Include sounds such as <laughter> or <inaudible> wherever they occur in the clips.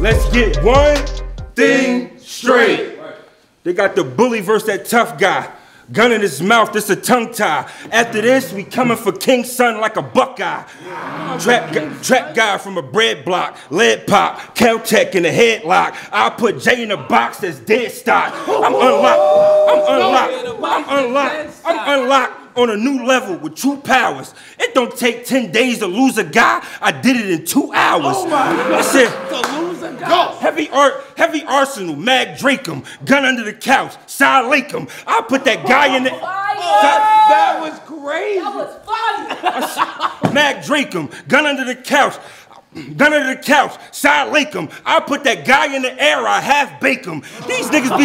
Let's get one thing straight. They got the bully versus that tough guy. Gun in his mouth, this a tongue tie. After this, we coming for King's son like a buckeye. Trap, gu- trap guy from a bread block, lead pop, Caltech in a headlock. I put Jay in a box that's dead stock. I'm unlocked, I'm unlocked, I'm unlocked, I'm unlocked on a new level with true powers. It don't take 10 days to lose a guy. I did it in two hours. Oh I said, Go. Heavy art, heavy arsenal, Mag Drakem, gun under the couch, Cy Lakem. I put that guy in the. That was crazy. That was fire. <laughs> Mag Drakem, gun under the couch. Gun under the couch, Cy Lakem. I put that guy in the air, I half bake him. These niggas be,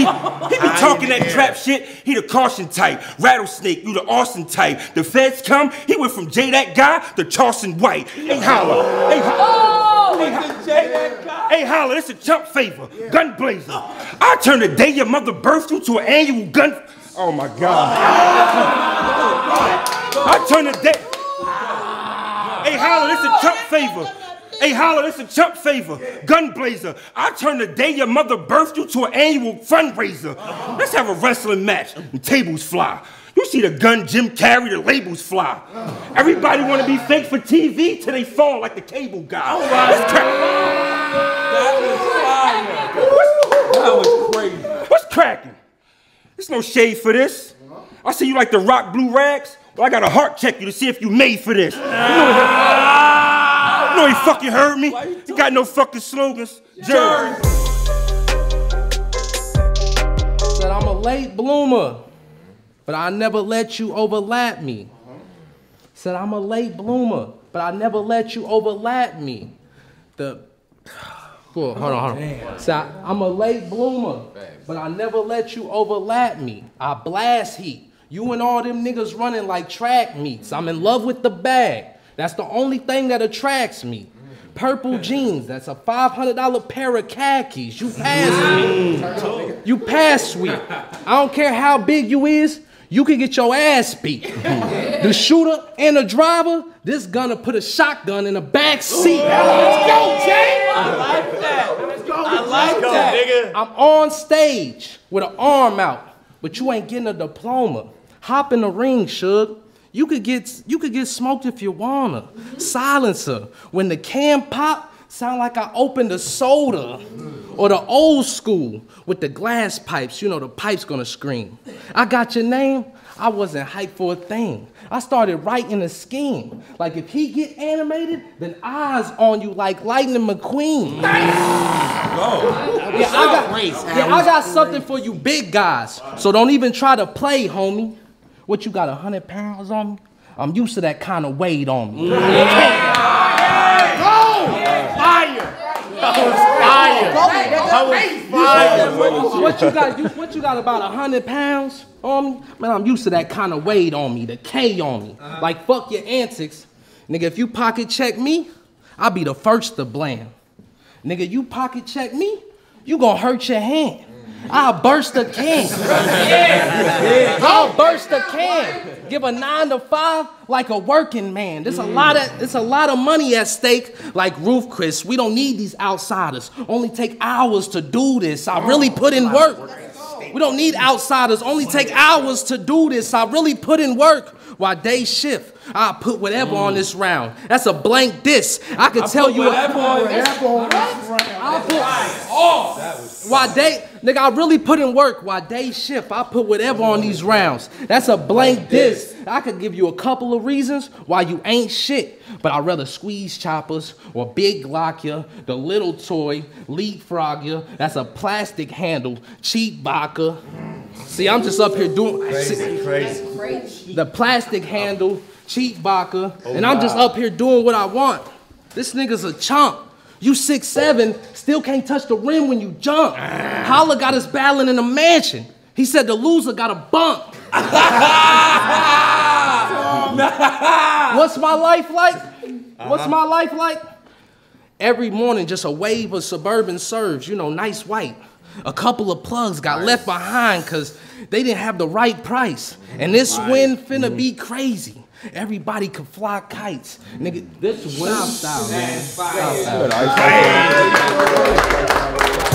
he be talking that trap shit. He the caution type. Rattlesnake, you the Austin type. The feds come, he went from Jay Dat Guy to Charleston White. Hey, holla. Hey, holla. Hey, holla, this a chump favor. Gun blazer. I turn the day your mother birthed you to an annual gun. Oh my God. I turn the day. Hey, holla, this a chump favor. Hey, holla, this a chump favor. Gun blazer. I turn the day your mother birthed you to an annual fundraiser. Let's have a wrestling match and tables fly. You see the gun Jim Carrey, the labels fly. Everybody want to be fake for TV till they fall like the cable guy. Oh, Let's crack. That was crazy. What's cracking? There's no shade for this. I see you like the rock blue rags. Well, I got a heart check you to see if you made for this. You know, you know he fucking heard me. You got no fucking slogans. Jerry. Said I'm a late bloomer, but I never let you overlap me. Said I'm a late bloomer, but I never let you overlap me. The Cool, hold on, hold on. Said I- I'm a late bloomer, but I never let you overlap me. I blast heat. You and all them niggas running like track meets. I'm in love with the bag. That's the only thing that attracts me. Purple jeans, that's a $500 pair of khakis. You pass me. You pass sweet. I don't care how big you is, you can get your ass beat. the shooter and the driver, this gunner put a shotgun in the back seat. Let's go, Jay! I like that. Let's go. I like that. I'm on stage with an arm out, but you ain't getting a diploma. Hop in the ring, Suge. You could get you could get smoked if you wanna. Silencer. When the can pop, sound like I opened a soda. Or the old school with the glass pipes, you know the pipes gonna scream. I got your name, I wasn't hyped for a thing. I started writing a scheme. Like if he get animated, then eyes on you like Lightning McQueen. Yeah, I got, yeah, I got something for you big guys. So don't even try to play, homie. What you got, a hundred pounds on me? I'm used to that kind of weight on me. What you got? You, what you got about a hundred pounds on me? Man, I'm used to that kind of weight on me, the K on me. Like fuck your antics, nigga. If you pocket check me, I'll be the first to blame. Nigga, you pocket check me, you gonna hurt your hand. I'll burst a can. I'll burst a can. Give a nine to five like a working man. There's a mm. lot of it's a lot of money at stake. Like Roof Chris, we don't need these outsiders. Only take hours to do this. I really put in work. We don't need outsiders. Only take hours to do this. I really put in work. While day shift, I put whatever on this round. That's a blank disc. I could tell you. Whatever on this. round. I put Why day, nigga, I really put in work. While day shift, I put whatever on these rounds. That's a blank diss. I could give you a couple of reasons why you ain't shit, but I'd rather squeeze choppers or big lock ya, the little toy, leapfrog ya. That's a plastic handle, cheap vodka. See, I'm just up here doing crazy, see, the plastic handle, cheap vodka, oh, and I'm just up here doing what I want. This nigga's a chump. You six seven, still can't touch the rim when you jump. Ah. Holla got us battling in a mansion. He said the loser got a bump. <laughs> What's my life like? What's uh-huh. my life like? Every morning, just a wave of suburban serves, you know, nice white. A couple of plugs got left behind because they didn't have the right price. And this wind finna be crazy. Everybody could fly kites. Nigga, this win style, man. Good ice.